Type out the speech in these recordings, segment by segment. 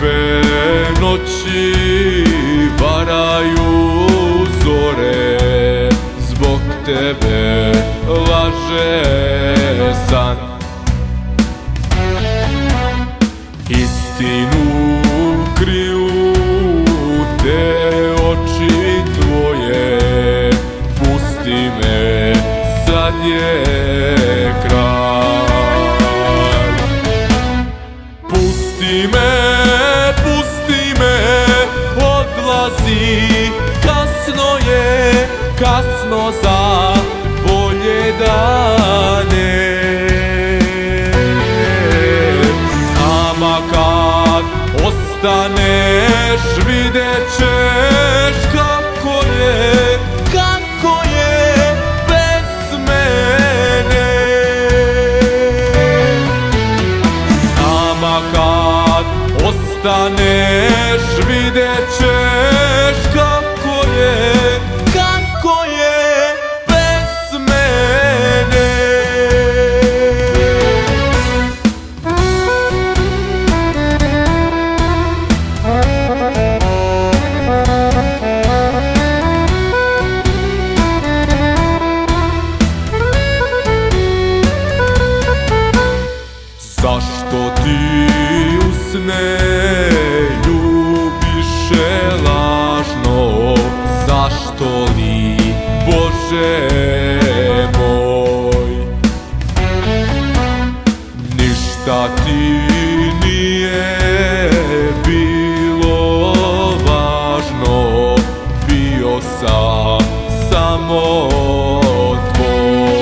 tebe noći varaju zore Zbog tebe laže san. Istinu kriju te oči tvoje Pusti me, sad je odlazi Kasno je, kasno za bolje dane. Sama kad ostaneš vidjet ćeš kako je, kako je bez mene. Ostaneš vidjet ćeš Zašto ti usne ljubiše lažno? Zašto li Bože moj? Ništa ti nije bilo važno. Bio sam samo tvoj.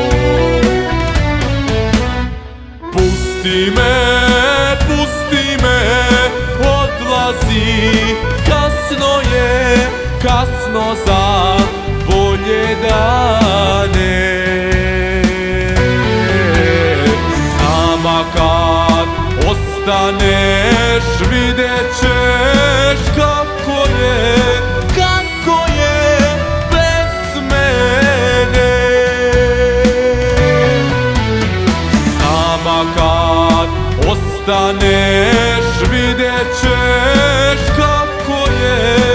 Pusti me, pusti me, odlazi. Kasno je, kasno za bolje dane. Sama kad ostaneš vidjet ćeš kako je, kako je Ostaneš, vidjet ćeš kako je.